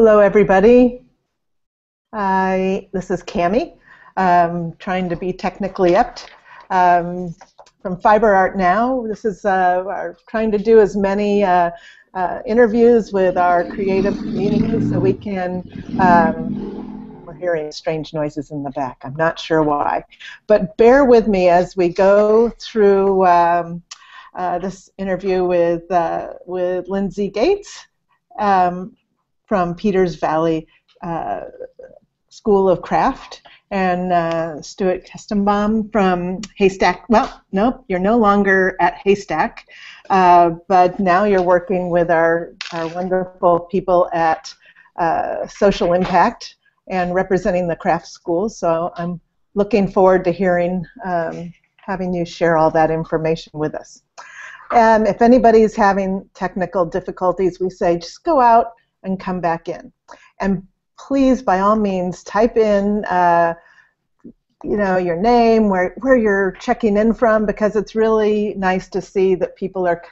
Hello, everybody. I, this is Cami, um, trying to be technically apt. Um, from Fiber Art Now, this is uh, our, trying to do as many uh, uh, interviews with our creative community so we can. Um, we're hearing strange noises in the back. I'm not sure why, but bear with me as we go through um, uh, this interview with uh, with Lindsay Gates um, from Peters Valley uh, School of Craft and uh, Stuart Kestenbaum from Haystack. Well, nope, you're no longer at Haystack, uh, but now you're working with our, our wonderful people at uh, Social Impact and representing the craft schools. So I'm looking forward to hearing, um, having you share all that information with us. And if anybody's having technical difficulties, we say just go out and come back in. And please, by all means, type in, uh, you know, your name, where where you're checking in from, because it's really nice to see that people are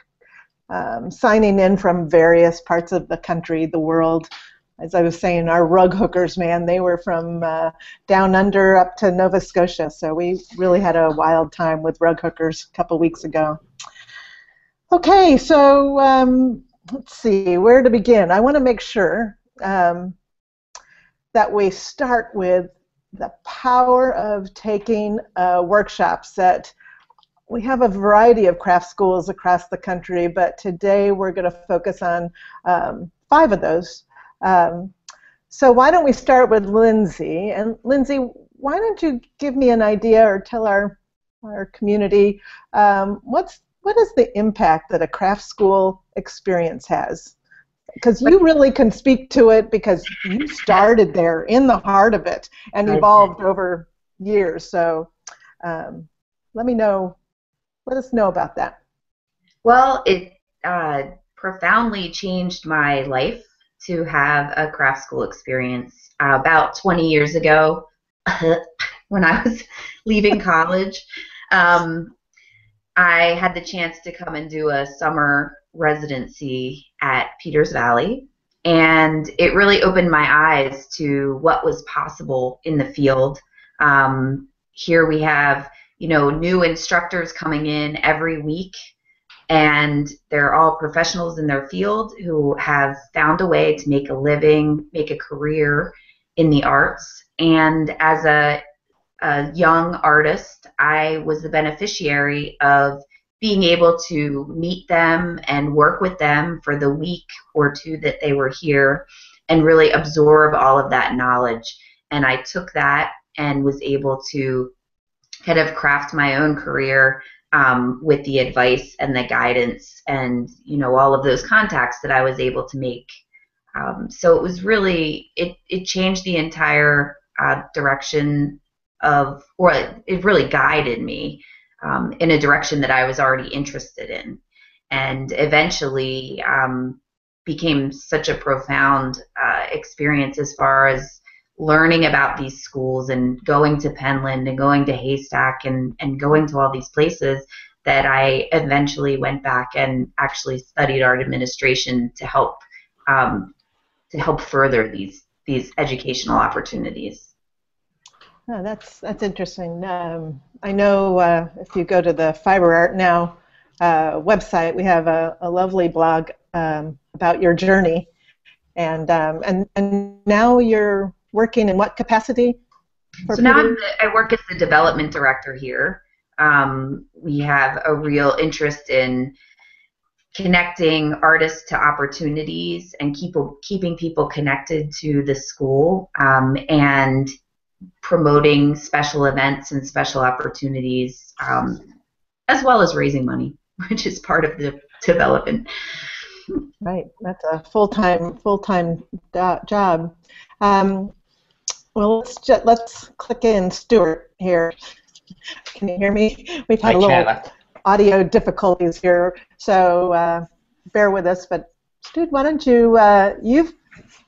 um, signing in from various parts of the country, the world. As I was saying, our rug hookers, man, they were from uh, down under up to Nova Scotia. So we really had a wild time with rug hookers a couple weeks ago. Okay, so um, let's see where to begin. I want to make sure um, that we start with the power of taking uh, workshops that we have a variety of craft schools across the country, but today we're going to focus on um, five of those. Um, so why don't we start with Lindsay? And Lindsay, why don't you give me an idea or tell our our community um, what's what is the impact that a craft school experience has? because you really can speak to it because you started there in the heart of it and evolved over years. So um, let me know, let us know about that. Well, it uh, profoundly changed my life to have a craft school experience uh, about 20 years ago when I was leaving college. Um, I had the chance to come and do a summer residency at Peters Valley, and it really opened my eyes to what was possible in the field. Um, here we have, you know, new instructors coming in every week, and they're all professionals in their field who have found a way to make a living, make a career in the arts. And as a, a young artist, I was the beneficiary of being able to meet them and work with them for the week or two that they were here and really absorb all of that knowledge. And I took that and was able to kind of craft my own career um, with the advice and the guidance and you know all of those contacts that I was able to make. Um, so it was really it it changed the entire uh, direction of or it really guided me um, in a direction that I was already interested in, and eventually um, became such a profound uh, experience as far as learning about these schools and going to Penland and going to Haystack and, and going to all these places that I eventually went back and actually studied art administration to help um, to help further these these educational opportunities. Oh, that's that's interesting. Um, I know uh, if you go to the Fiber Art Now uh, website, we have a, a lovely blog um, about your journey, and um, and and now you're working in what capacity? So now the, i work as the development director here. Um, we have a real interest in connecting artists to opportunities and keep, keeping people connected to the school um, and promoting special events and special opportunities, um, as well as raising money, which is part of the development. Right, that's a full-time full-time job. Um, well, let's just, let's click in Stuart here. Can you hear me? We've had I a little can. audio difficulties here, so uh, bear with us. But Stuart, why don't you? Uh, you've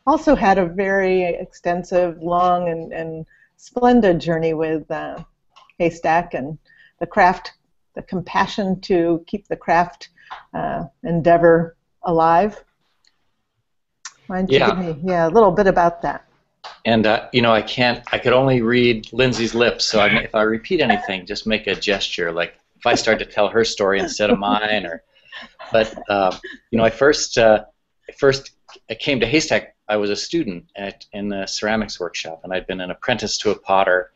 also had a very extensive, long, and, and splendid journey with uh, Haystack and the craft, the compassion to keep the craft uh, endeavor alive. Why don't you Yeah. give me yeah, a little bit about that? And uh, you know, I can't. I could only read Lindsay's lips. So I, if I repeat anything, just make a gesture. Like if I start to tell her story instead of mine, or. But uh, you know, I first uh, first I came to Haystack. I was a student at in the ceramics workshop, and I'd been an apprentice to a potter.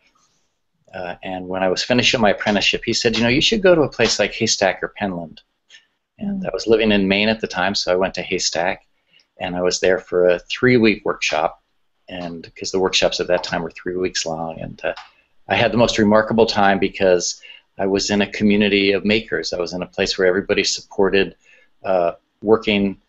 Uh, and when I was finishing my apprenticeship, he said, "You know, you should go to a place like Haystack or Penland." And I was living in Maine at the time, so I went to Haystack, and I was there for a three-week workshop and because the workshops at that time were three weeks long, and uh, I had the most remarkable time because I was in a community of makers. I was in a place where everybody supported uh, working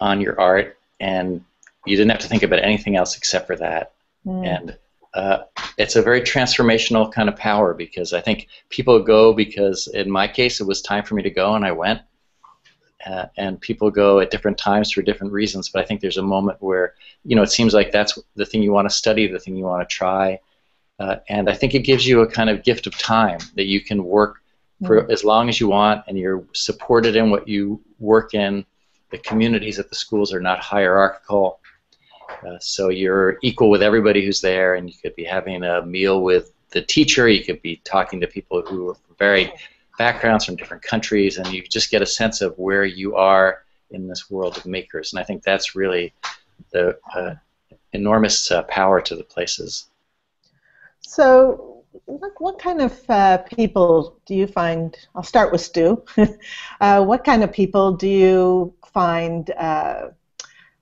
on your art, and you didn't have to think about anything else except for that. Mm. And uh, it's a very transformational kind of power because I think people go because, in my case, it was time for me to go, and I went. Uh, and people go at different times for different reasons, but I think there's a moment where you know it seems like that's the thing you want to study, the thing you want to try, uh, and I think it gives you a kind of gift of time that you can work for as long as you want, and you're supported in what you work in. The communities at the schools are not hierarchical, uh, so you're equal with everybody who's there, and you could be having a meal with the teacher. You could be talking to people who are from very backgrounds from different countries, and you just get a sense of where you are in this world of makers. And I think that's really the uh, enormous uh, power to the places. So, what, what kind of uh, people do you find? I'll start with Stu. uh, what kind of people do you find uh,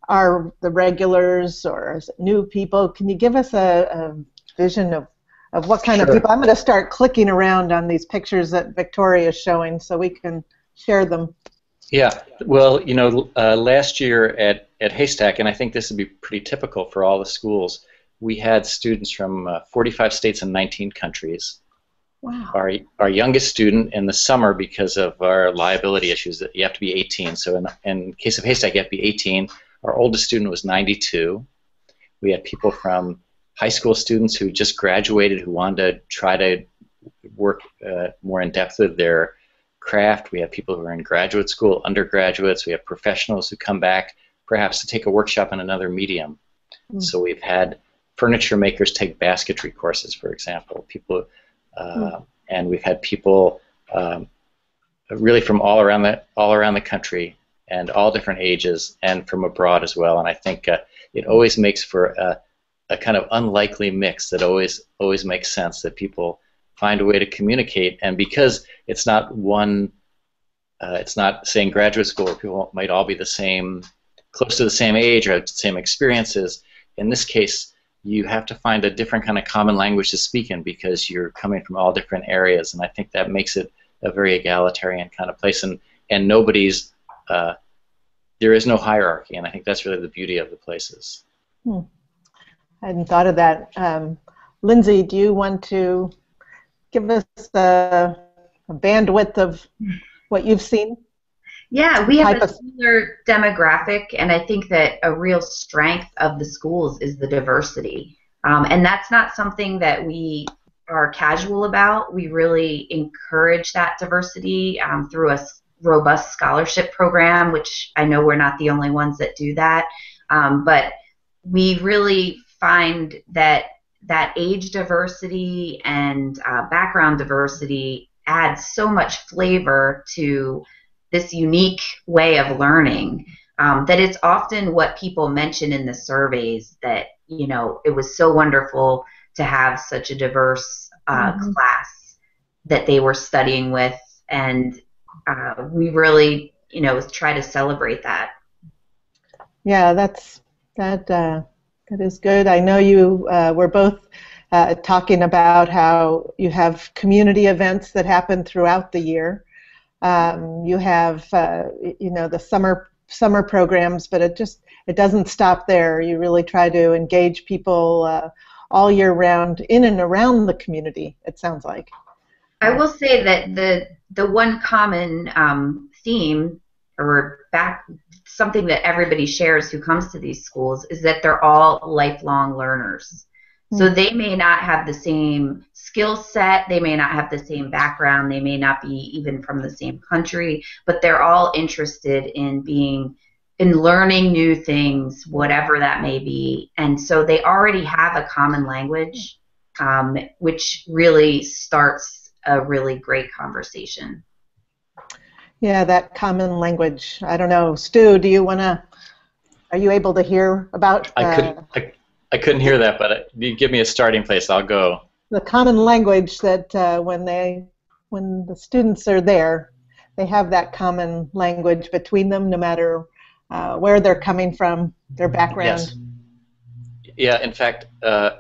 are the regulars or new people? Can you give us a, a vision of, of what kind of people? I'm going to start clicking around on these pictures that Victoria is showing so we can share them. Yeah, well, you know, uh, last year at, at Haystack, and I think this would be pretty typical for all the schools, we had students from uh, 45 states and 19 countries. Wow. Our, our youngest student in the summer, because of our liability issues, that you have to be 18. So in, in case of Haystack, you have to be 18. Our oldest student was 92. We had people from high school students who just graduated who wanted to try to work uh, more in depth with their craft. We have people who are in graduate school, undergraduates. We have professionals who come back perhaps to take a workshop in another medium. Mm. So we've had furniture makers take basketry courses, for example. People, uh, and we've had people um, really from all around the all around the country and all different ages and from abroad as well. And I think uh, it always makes for a, a kind of unlikely mix that always always makes sense that people find a way to communicate. And because it's not one, uh, it's not saying graduate school where people might all be the same, close to the same age or have the same experiences. In this case, you have to find a different kind of common language to speak in because you're coming from all different areas, and I think that makes it a very egalitarian kind of place. And and nobody's uh, there is no hierarchy, and I think that's really the beauty of the places. I hadn't thought of that. Um, Lindsay, do you want to give us a, a bandwidth of what you've seen? Yeah, we have a similar demographic, and I think that a real strength of the schools is the diversity. Um, and that's not something that we are casual about. We really encourage that diversity um, through a s- robust scholarship program, which I know we're not the only ones that do that. Um, but we really find that that age diversity and uh, background diversity adds so much flavor to this unique way of learning um, that it's often what people mention in the surveys that you know it was so wonderful to have such a diverse uh, Mhm. class that they were studying with and uh, we really you know try to celebrate that Yeah, that's that. Uh, that is good. I know you uh, were both uh, talking about how you have community events that happen throughout the year. Um, you have, uh, you know, the summer summer programs, but it just it doesn't stop there. You really try to engage people uh, all year round in and around the community. It sounds like. I will say that the the one common um, theme or back something that everybody shares who comes to these schools is that they're all lifelong learners. So Hmm. they may not have the same skill set, they may not have the same background, they may not be even from the same country, but they're all interested in being in learning new things, whatever that may be. And so they already have a common language, um, which really starts a really great conversation. Yeah, that common language. I don't know, Stu. Do you want to? Are you able to hear about? I couldn't. I, I couldn't hear that, but uh, you give me a starting place. I'll go. The common language that uh, when they when the students are there, they have that common language between them, no matter uh, where they're coming from, their background. Yes. Yeah. In fact, uh,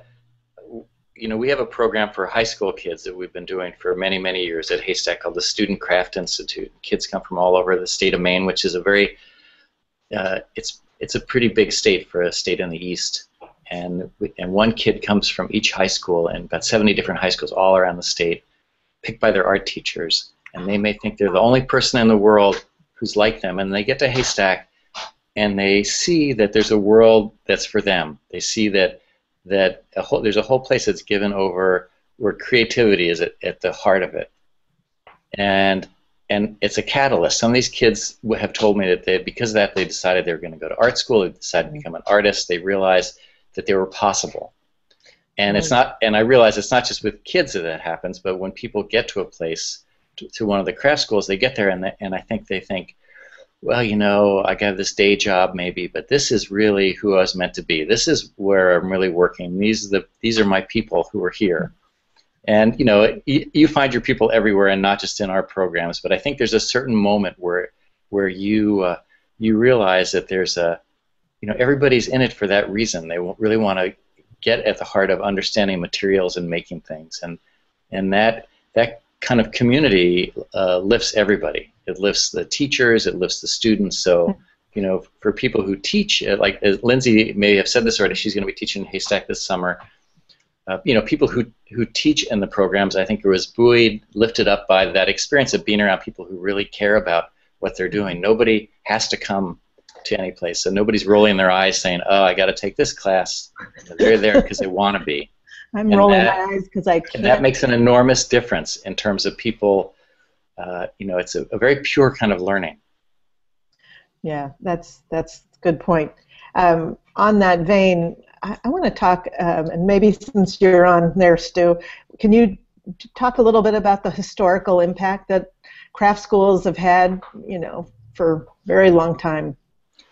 you know, we have a program for high school kids that we've been doing for many, many years at Haystack called the Student Craft Institute. Kids come from all over the state of Maine, which is a very, uh, it's it's a pretty big state for a state in the east. And and one kid comes from each high school, and about 70 different high schools all around the state, picked by their art teachers, and they may think they're the only person in the world who's like them, and they get to Haystack, and they see that there's a world that's for them. They see that that a whole, there's a whole place that's given over where creativity is at, at the heart of it, and and it's a catalyst. Some of these kids have told me that they, because of that, they decided they were going to go to art school. They decided to mm-hmm. become an artist. They realized that they were possible. And it's mm. not. And I realize it's not just with kids that that happens, but when people get to a place, to, to one of the craft schools, they get there, and they, and I think they think, well, you know, I got this day job maybe, but this is really who I was meant to be. This is where I'm really working. These are the these are my people who are here. And you know, you, you find your people everywhere, and not just in our programs. But I think there's a certain moment where where you uh, you realize that there's a you know everybody's in it for that reason. They really want to get at the heart of understanding materials and making things, and and that that kind of community uh, lifts everybody. It lifts the teachers, it lifts the students. So, you know, for people who teach, uh, like Lindsay may have said this already, she's going to be teaching Haystack this summer. Uh, you know, people who who teach in the programs, I think it was buoyed, lifted up by that experience of being around people who really care about what they're doing. Nobody has to come to any place, so nobody's rolling their eyes saying, "Oh, I got to take this class." They're there because they want to be. I'm and rolling that, my eyes because I can't. And that makes an enormous difference in terms of people. Uh, you know, it's a, a, very pure kind of learning. Yeah, that's that's a good point. Um, on that vein, I, I want to talk, um, and maybe since you're on there, Stu, can you talk a little bit about the historical impact that craft schools have had, you know, for a very long time?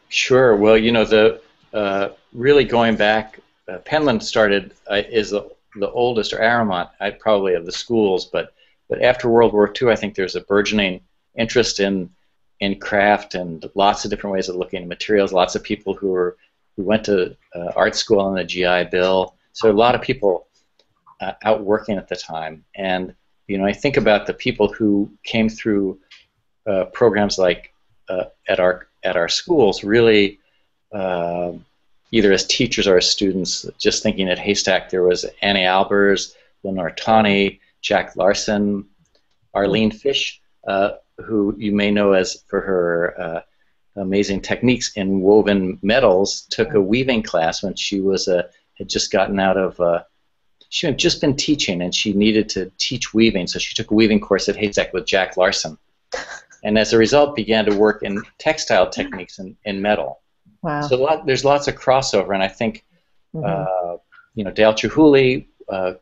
Sure. Well, you know, the uh, really going back uh, Penland started uh, is the, the oldest, or Arrowmont, I, probably of the schools, but but after World War II, I think there's a burgeoning interest in in craft and lots of different ways of looking at materials. Lots of people who were who went to uh, art school on the GI Bill. So a lot of people uh, out working at the time, and you know, I think about the people who came through uh, programs like uh, at our at our schools really uh, either as teachers or as students. Just thinking at Haystack, there was Anni Albers, Lenore Tawney, Jack Larsen, Arline Fisch, uh, who you may know as for her uh, amazing techniques in woven metals, took a weaving class when she was a had just gotten out of. Uh, she had just been teaching, and she needed to teach weaving, so she took a weaving course at Haystack with Jack Larsen, and as a result, began to work in textile techniques in, in metal. Wow. So lot, there's lots of crossover, and I think mm-hmm. uh, you know Dale Chihuly uh,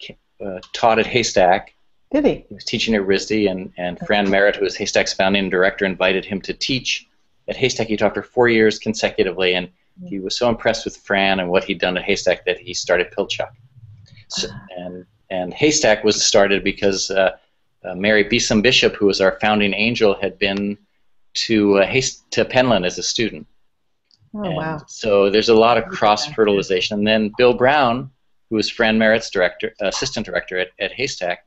uh, taught at Haystack. Did he? He was teaching at RISD, and, and Fran Merritt, who was Haystack's founding director, invited him to teach at Haystack. He taught for four years consecutively, and he was so impressed with Fran and what he'd done at Haystack that he started Pilchuck. So, ah. and and Haystack was started because uh, uh, Mary Beasom Bishop, who was our founding angel, had been to uh, Hayst- to Penland as a student. Oh, and wow. So there's a lot of cross fertilization. And then Bill Brown, who was Fran Merritt's director, uh, assistant director at, at Haystack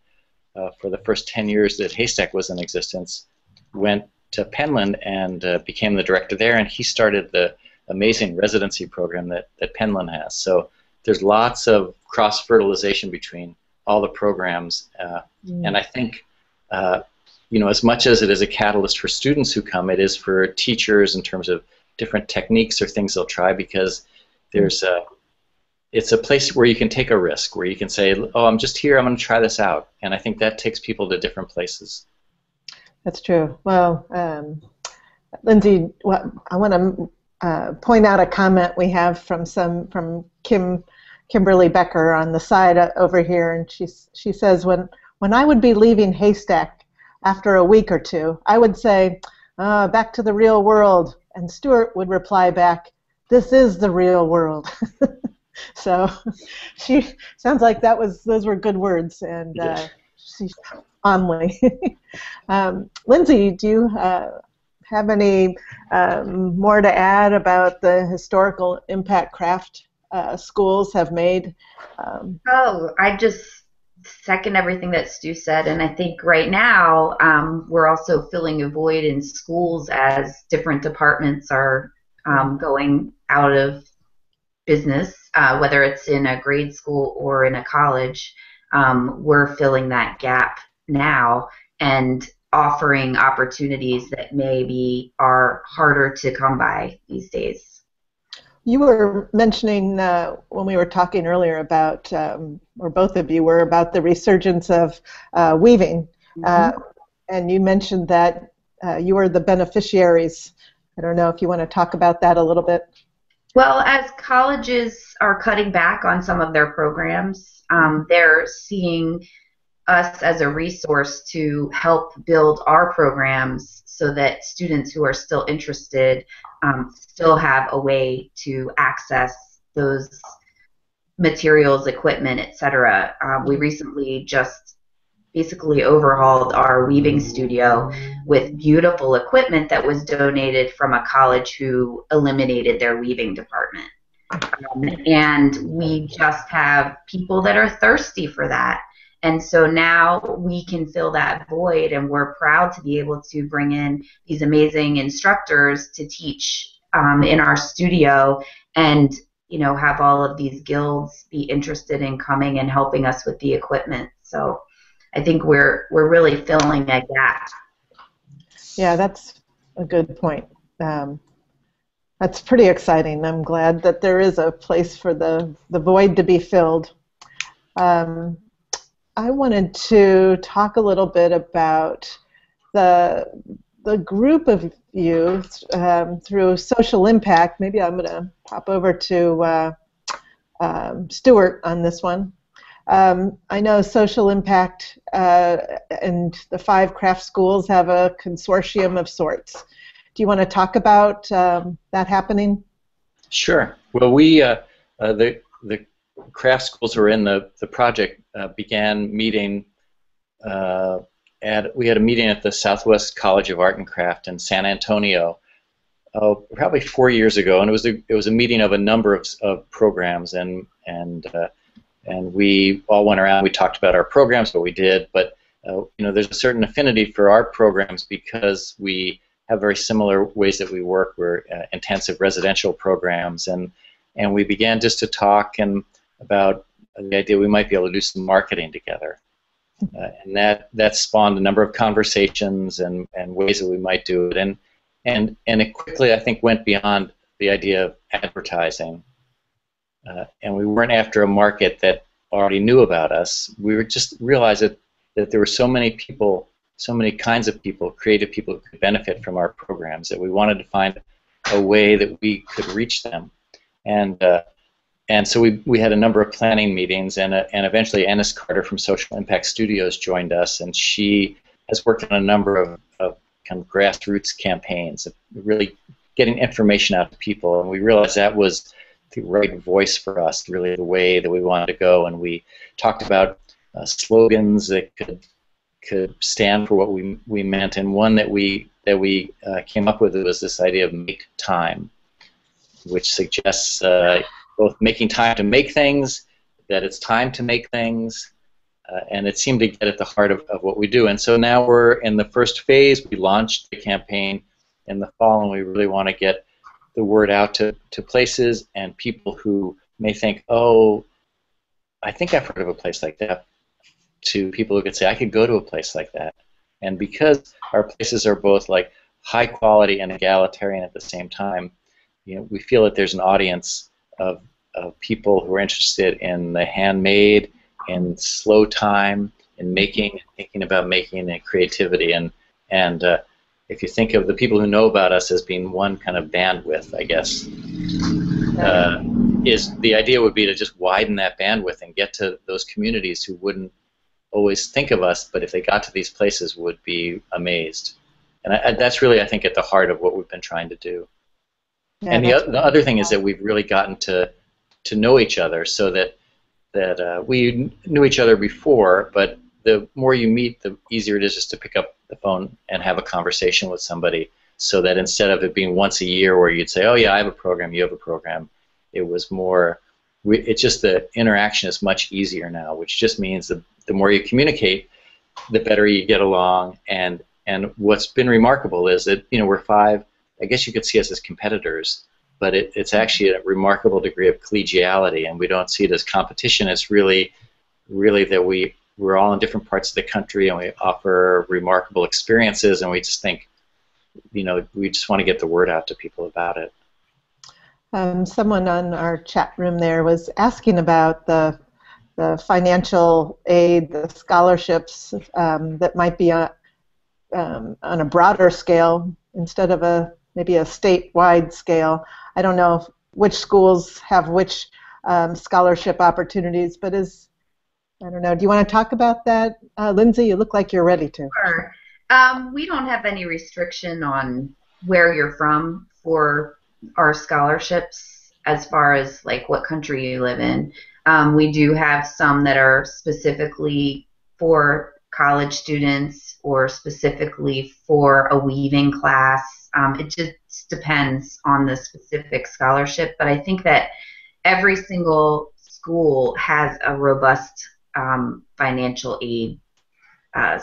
uh, for the first 10 years that Haystack was in existence, went to Penland and uh, became the director there. And he started the amazing residency program that, that Penland has. So there's lots of cross fertilization between all the programs. Uh, mm. And I think uh, you know, as much as it is a catalyst for students who come, it is for teachers in terms of different techniques or things they'll try because there's a it's a place where you can take a risk where you can say oh i'm just here i'm going to try this out. And i think that takes people to different places. That's true. Well um, lindsay i want to uh, point out a comment we have from some from Kim Kimberly Becker on the side uh, over here, and she she says when when I would be leaving Haystack after a week or two, I would say, uh, "Back to the real world," and Stuart would reply back, "This is the real world." so she sounds like that was those were good words, and uh, she's only. um, Lindsay, do you uh, have any um, more to add about the historical impact craft uh, schools have made? Um, oh, I just second everything that Stu said, and I think right now um, we're also filling a void in schools as different departments are um, going out of business, uh, whether it's in a grade school or in a college. Um, we're filling that gap now and offering opportunities that maybe are harder to come by these days. You were mentioning uh, when we were talking earlier about, um, or both of you were, about the resurgence of uh, weaving. Mm-hmm. Uh, and you mentioned that uh, you were the beneficiaries. I don't know if you want to talk about that a little bit. Well, as colleges are cutting back on some of their programs, um, they're seeing us as a resource to help build our programs so that students who are still interested um, still have a way to access those materials, equipment, etc. Um, we recently just basically overhauled our weaving studio with beautiful equipment that was donated from a college who eliminated their weaving department. Um, and we just have people that are thirsty for that. And so now we can fill that void, and we're proud to be able to bring in these amazing instructors to teach um, in our studio and you know have all of these guilds be interested in coming and helping us with the equipment. So I think we're we're really filling a gap. Yeah, that's a good point. Um, that's pretty exciting. I'm glad that there is a place for the the void to be filled. Um, I wanted to talk a little bit about the the group of you um, through social impact. Maybe I'm going to pop over to uh, um, Stuart on this one. Um, I know social impact uh, and the five craft schools have a consortium of sorts. Do you want to talk about um, that happening? Sure. Well, we uh, uh the the craft schools were in the, the project uh, began meeting uh, at, we had a meeting at the Southwest College of Art and Craft in San Antonio oh, probably four years ago, and it was a, it was a meeting of a number of, of programs, and and uh, and we all went around. We talked about our programs, what we did, but uh, you know, there's a certain affinity for our programs because we have very similar ways that we work. We're uh, intensive residential programs, and and we began just to talk and about the idea we might be able to do some marketing together. Uh, and that, that spawned a number of conversations and, and ways that we might do it. And, and, and it quickly, I think, went beyond the idea of advertising. Uh, and we weren't after a market that already knew about us. We were just realized that, that there were so many people, so many kinds of people, creative people who could benefit from our programs that we wanted to find a way that we could reach them. And uh, and so we, we had a number of planning meetings, and, uh, and eventually Ennis Carter from Social Impact Studios joined us, and she has worked on a number of, of kind of grassroots campaigns, of really getting information out to people, and we realized that was the right voice for us, really the way that we wanted to go, and we talked about uh, slogans that could could stand for what we, we meant, and one that we that we uh, came up with was this idea of make time, which suggests uh, both making time to make things, that it's time to make things, uh, and it seemed to get at the heart of, of what we do. And so now we're in the first phase. We launched the campaign in the fall, and we really want to get the word out to, to places and people who may think, oh, I think I've heard of a place like that, to people who could say, I could go to a place like that. And because our places are both like high quality and egalitarian at the same time, you know, we feel that there's an audience of, of people who are interested in the handmade, in slow time, in making, thinking about making, and creativity. And and uh, if you think of the people who know about us as being one kind of bandwidth, I guess, uh, is the idea would be to just widen that bandwidth and get to those communities who wouldn't always think of us, but if they got to these places, would be amazed. And I, I, that's really, I think, at the heart of what we've been trying to do. Yeah, and the, the other thing is that we've really gotten to to know each other, so that that uh, we knew each other before, but the more you meet, the easier it is just to pick up the phone and have a conversation with somebody. So that instead of it being once a year where you'd say, "Oh yeah, I have a program, you have a program," it was more. It's just the interaction is much easier now, which just means the the more you communicate, the better you get along. And and what's been remarkable is that you know we're five. I guess you could see us as competitors, but it, it's actually a remarkable degree of collegiality, and we don't see it as competition. It's really, really that we we're all in different parts of the country, and we offer remarkable experiences, and we just think, you know, we just want to get the word out to people about it. Um, someone on our chat room there was asking about the the financial aid, the scholarships um, that might be on, um, on a broader scale instead of a maybe a statewide scale. I don't know which schools have which um, scholarship opportunities, but is I don't know. Do you want to talk about that, uh, Lindsay? You look like you're ready to. Sure. Um, we don't have any restriction on where you're from for our scholarships as far as like what country you live in. Um, we do have some that are specifically for college students or specifically for a weaving class. Um, it just depends on the specific scholarship, but I think that every single school has a robust um, financial aid uh,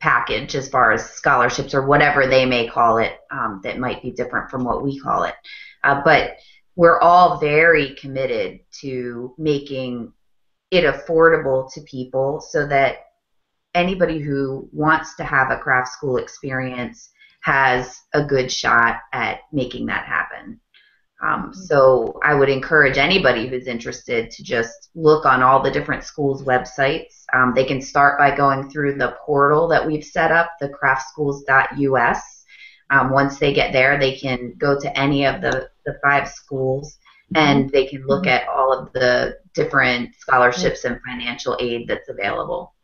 package as far as scholarships or whatever they may call it um, that might be different from what we call it. Uh, but we're all very committed to making it affordable to people so that anybody who wants to have a craft school experience has a good shot at making that happen. Um, mm-hmm. so I would encourage anybody who's interested to just look on all the different schools' websites. Um, they can start by going through the portal that we've set up, the craftschools.us. Um, once they get there, they can go to any of the, the five schools and they can look at all of the different scholarships and financial aid that's available.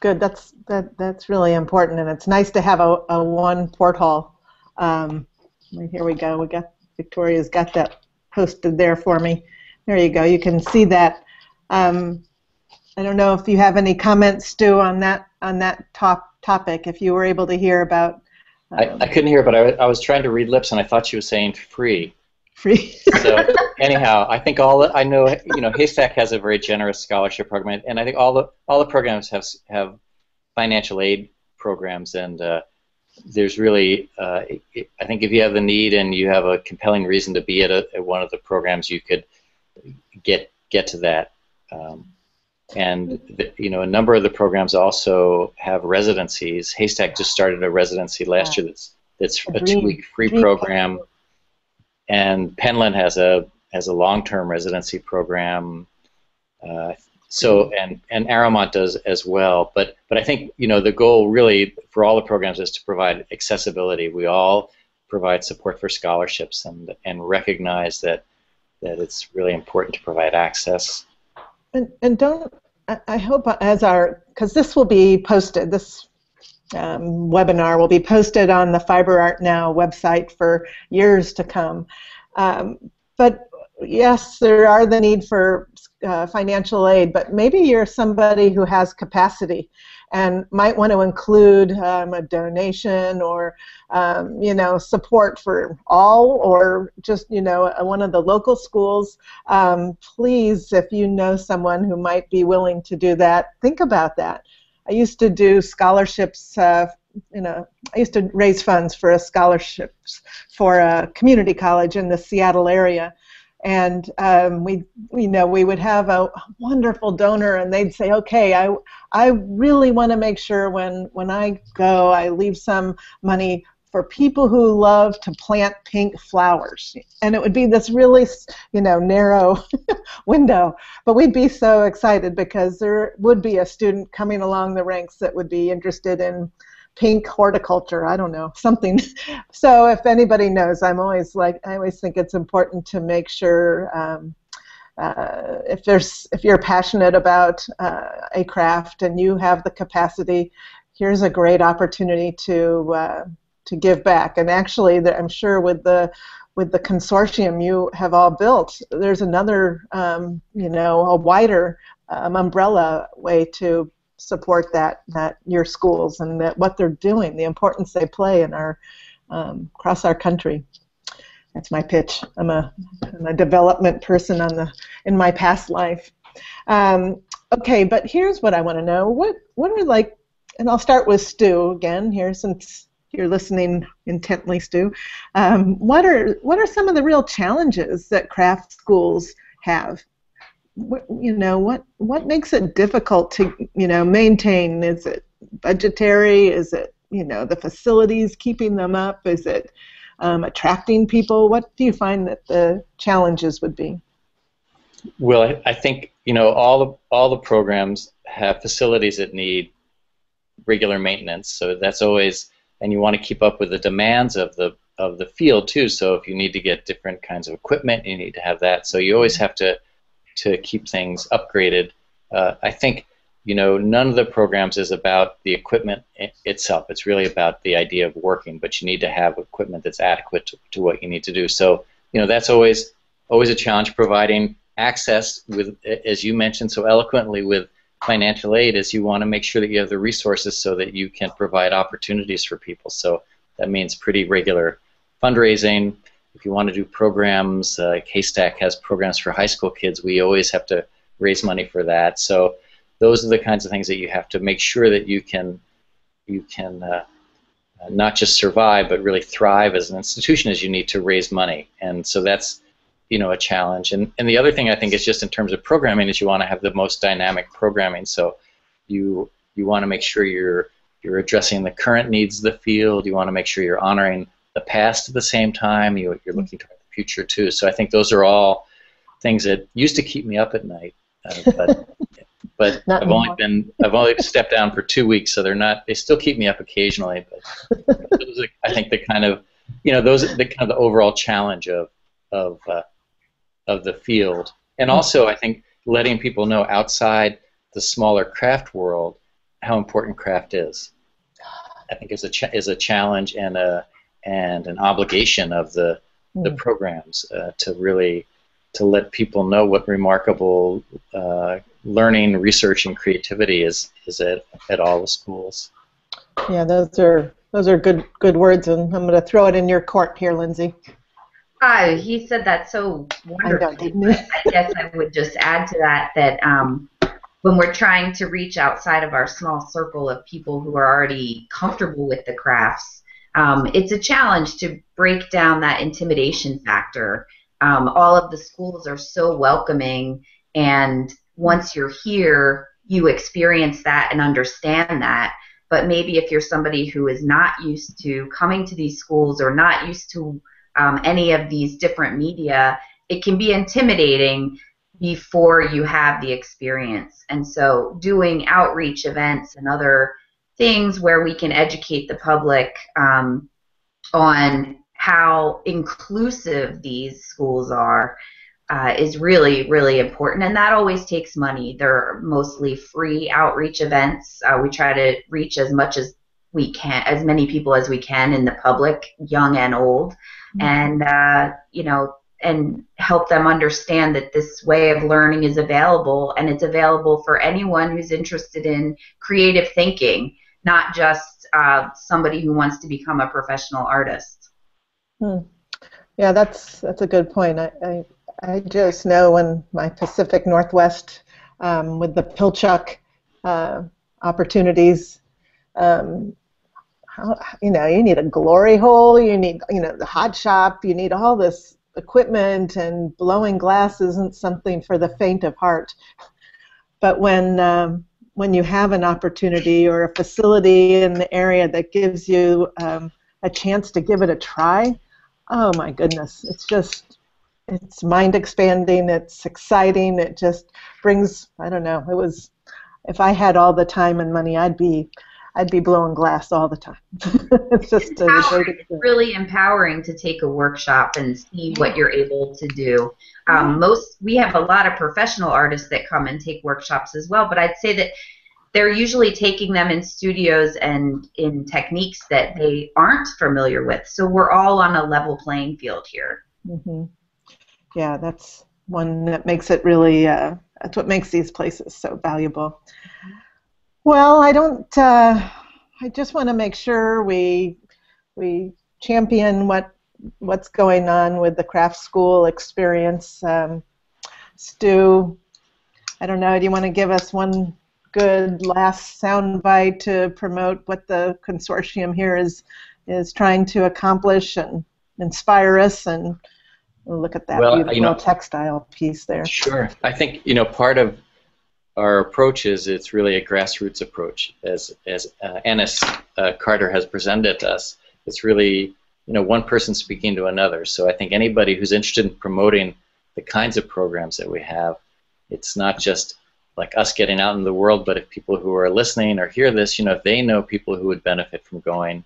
Good. That's that. That's really important, and it's nice to have a, a one portal. Um, here we go. We got Victoria's got that posted there for me. There you go. You can see that. Um, I don't know if you have any comments, Stu, on that on that top topic. If you were able to hear about I, I couldn't hear, but I, I was trying to read lips, and I thought she was saying free. Free. so anyhow, I think all the, I know, you know, Haystack has a very generous scholarship program, and I think all the all the programs have have financial aid programs, and uh, there's really, uh, I think if you have the need and you have a compelling reason to be at, a, at one of the programs, you could get get to that. Um, and the, you know, a number of the programs also have residencies. Haystack just started a residency last year that's that's a, a two-week free program, and Penland has a has a long-term residency program. Uh, so and and Arrowmont does as well. But but I think you know the goal really for all the programs is to provide accessibility. We all provide support for scholarships and and recognize that that it's really important to provide access and, and don't, I hope as our, because this will be posted, this um, webinar will be posted on the Fiber Art Now website for years to come. Um, but yes, there are the need for uh, financial aid, but maybe you're somebody who has capacity and might want to include um, a donation or um, you know support for all or just you know one of the local schools. Um, please if you know someone who might be willing to do that think about that. I used to do scholarships uh, you know, I used to raise funds for a scholarships for a community college in the Seattle area, and um, we you know we would have a wonderful donor and they'd say okay i i really want to make sure when when i go i leave some money for people who love to plant pink flowers. And it would be this really you know narrow window. But we'd be so excited because there would be a student coming along the ranks that would be interested in pink horticulture. I don't know something. so if anybody knows, I'm always like I always think it's important to make sure. Um, uh, if there's if you're passionate about uh, a craft and you have the capacity, here's a great opportunity to uh, to give back. And actually, I'm sure with the with the consortium you have all built, there's another um, you know a wider um, umbrella way to support that that your schools and that what they're doing, the importance they play in our um, across our country. That's my pitch. I'm a, I'm a development person on the in my past life. Um, okay, but here's what I want to know. What what are like, and I'll start with Stu again here since you're listening intently, Stu. Um, what are what are some of the real challenges that craft schools have? What, you know, what what makes it difficult to you know maintain? Is it budgetary? Is it you know the facilities keeping them up? Is it um, attracting people? What do you find that the challenges would be? Well, I, I think you know all the all the programs have facilities that need regular maintenance, so that's always and you want to keep up with the demands of the of the field too. So if you need to get different kinds of equipment, you need to have that. So you always have to to keep things upgraded. Uh, I think you know, none of the programs is about the equipment itself. It's really about the idea of working, but you need to have equipment that's adequate to, to what you need to do. So, you know, that's always always a challenge. Providing access with, as you mentioned so eloquently, with financial aid, is you want to make sure that you have the resources so that you can provide opportunities for people. So that means pretty regular fundraising. If you want to do programs, uh, Haystack has programs for high school kids. We always have to raise money for that. So those are the kinds of things that you have to make sure that you can you can uh, not just survive but really thrive as an institution as you need to raise money and so that's you know a challenge and and the other thing I think is just in terms of programming is you want to have the most dynamic programming so you you want to make sure you're you're addressing the current needs of the field you want to make sure you're honoring the past at the same time you, you're looking toward the future too so I think those are all things that used to keep me up at night uh, but but not I've anymore. only been I've only stepped down for two weeks, so they're not. They still keep me up occasionally, but those are, I think the kind of you know those are the kind of the overall challenge of of uh, of the field, and also I think letting people know outside the smaller craft world how important craft is. I think is a ch- is a challenge and a and an obligation of the the hmm. programs uh, to really to let people know what remarkable uh, learning, research, and creativity is is at, at all the schools. Yeah, those are those are good good words, and I'm going to throw it in your court here, Lindsay. Uh, he said that so wonderfully. I, I guess I would just add to that that um, when we're trying to reach outside of our small circle of people who are already comfortable with the crafts, um, it's a challenge to break down that intimidation factor. Um, all of the schools are so welcoming and once you're here, you experience that and understand that. But maybe if you're somebody who is not used to coming to these schools or not used to um, any of these different media, it can be intimidating before you have the experience. And so, doing outreach events and other things where we can educate the public um, on how inclusive these schools are uh, is really, really important, and that always takes money. They're mostly free outreach events. Uh, we try to reach as much as we can, as many people as we can in the public, young and old, mm-hmm. and uh, you know, and help them understand that this way of learning is available, and it's available for anyone who's interested in creative thinking, not just uh, somebody who wants to become a professional artist. Hmm. Yeah, that's that's a good point. I, I I just know when my Pacific Northwest um, with the Pilchuck uh, opportunities, um, how, you know, you need a glory hole, you need, you know, the hot shop, you need all this equipment, and blowing glass isn't something for the faint of heart. But when um, when you have an opportunity or a facility in the area that gives you um, a chance to give it a try, oh my goodness, it's just it's mind expanding it's exciting it just brings i don't know it was if i had all the time and money i'd be I'd be blowing glass all the time. it's just a empowering, really empowering to take a workshop and see what you're able to do. Um, most we have a lot of professional artists that come and take workshops as well, but I'd say that they're usually taking them in studios and in techniques that they aren't familiar with. So we're all on a level playing field here. Mm-hmm. Yeah, that's one that makes it really. Uh, that's what makes these places so valuable. Well, I don't. Uh, I just want to make sure we we champion what what's going on with the craft school experience. Um, Stu, I don't know. Do you want to give us one good last soundbite to promote what the consortium here is is trying to accomplish and inspire us and look at that well, beautiful you know, textile piece there. Sure. I think you know part of our approach is it's really a grassroots approach, as as uh, Ennis uh, Carter has presented us. It's really you know one person speaking to another. So I think anybody who's interested in promoting the kinds of programs that we have, it's not just like us getting out in the world, but if people who are listening or hear this, you know, if they know people who would benefit from going,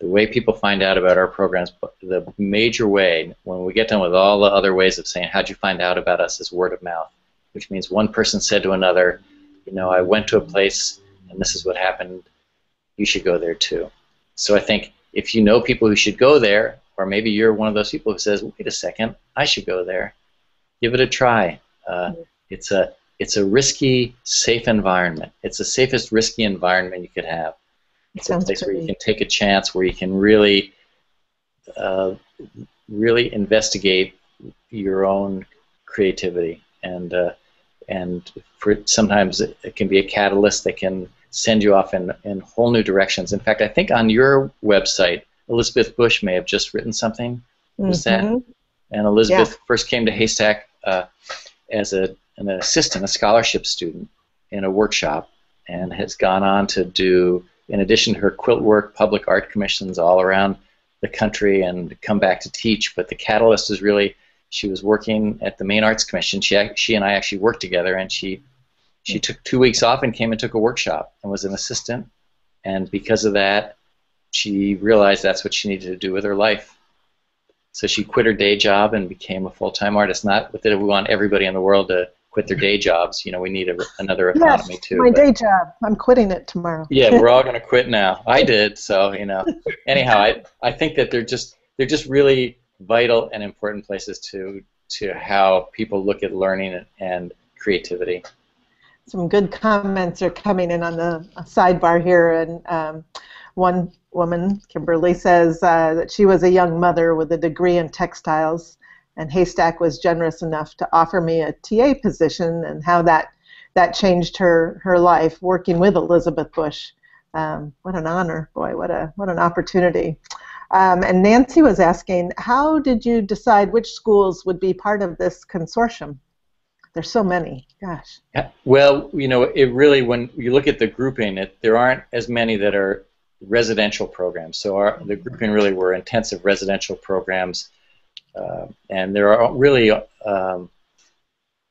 the way people find out about our programs, the major way, when we get done with all the other ways of saying, how'd you find out about us, is word of mouth, which means one person said to another, you know, I went to a place and this is what happened, you should go there too. So I think if you know people who should go there, or maybe you're one of those people who says, wait a second, I should go there, give it a try. Uh, it's a it's a risky, safe environment. It's the safest risky environment you could have. It's a place where you can take a chance, where you can really, uh, really investigate your own creativity, and uh, and for sometimes it, it, can be a catalyst that can send you off in, in whole new directions. In fact, I think on your website, Elizabeth Busch may have just written something. Was mm-hmm. that? And Elizabeth yeah. first came to Haystack uh, as a an assistant, a scholarship student in a workshop, and has gone on to do, in addition to her quilt work, public art commissions all around the country and come back to teach. But the catalyst is really she was working at the Maine Arts Commission. She, she and I actually worked together, and she she hmm. took two weeks off and came and took a workshop and was an assistant. And because of that, she realized that's what she needed to do with her life. So she quit her day job and became a full-time artist. Not that we want everybody in the world to quit their day jobs. You know, we need a, another economy yes, too. my but, day job. I'm quitting it tomorrow. yeah, we're all going to quit now. I did, so you know. Anyhow, I I think that they're just they're just really vital and important places to to how people look at learning and, creativity. Some good comments are coming in on the sidebar here, and um, one woman, Kimberly, says uh, that she was a young mother with a degree in textiles and Haystack was generous enough to offer me a TA position, and how that that changed her her life working with Elizabeth Busch. Um, what an honor, boy! What a what an opportunity. Um, and Nancy was asking, how did you decide which schools would be part of this consortium? There's so many. Gosh. Well, you know, it really when you look at the grouping, it, there aren't as many that are residential programs. So our, the grouping really were intensive residential programs uh, and there are really um,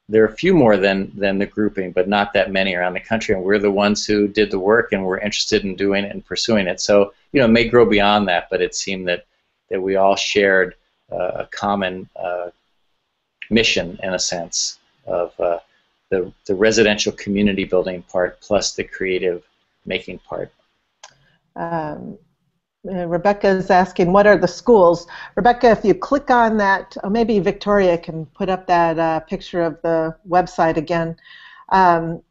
there are a few more than than the grouping, but not that many around the country. And we're the ones who did the work, and we're interested in doing it and pursuing it. So you know, may grow beyond that, but it seemed that that we all shared uh, a common uh, mission, in a sense, of uh, the the residential community building part plus the creative making part. Um, Rebecca is asking, what are the schools? Rebecca, if you click on that, maybe Victoria can put up that uh, picture of the website again. Um,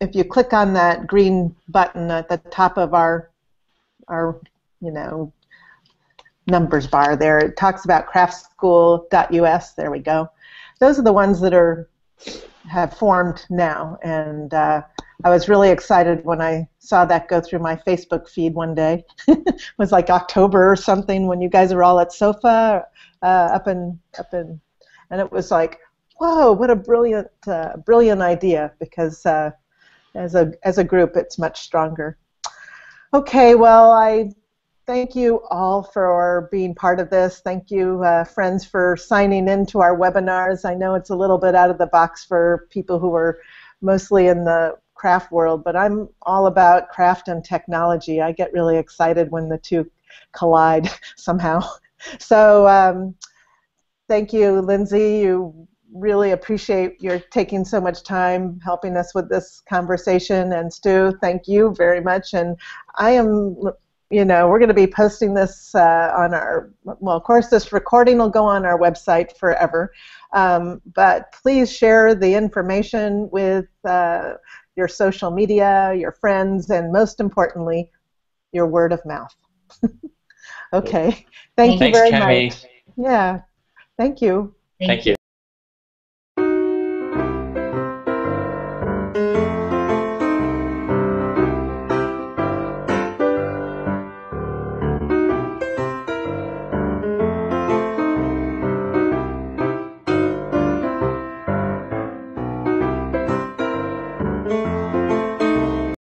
if you click on that green button at the top of our, our, you know, numbers bar there, it talks about craftschool.us. There we go. Those are the ones that are have formed now, and uh, I was really excited when I saw that go through my Facebook feed one day. it was like October or something when you guys are all at SOFA uh, up in up in, and it was like, whoa, what a brilliant uh, brilliant idea because uh, as a as a group it's much stronger. Okay, well I thank you all for being part of this. Thank you, uh, friends, for signing in to our webinars. I know it's a little bit out of the box for people who are mostly in the craft world, but I'm all about craft and technology. I get really excited when the two collide somehow. So um, thank you, Lindsay. You really appreciate your taking so much time helping us with this conversation. And Stu, thank you very much. And I am, you know, we're going to be posting this uh, on our, well, of course, this recording will go on our website forever. Um, but please share the information with uh, your social media, your friends, and most importantly, your word of mouth. okay. Thank you Thanks, very Cami. much. Yeah. Thank you. Thank you.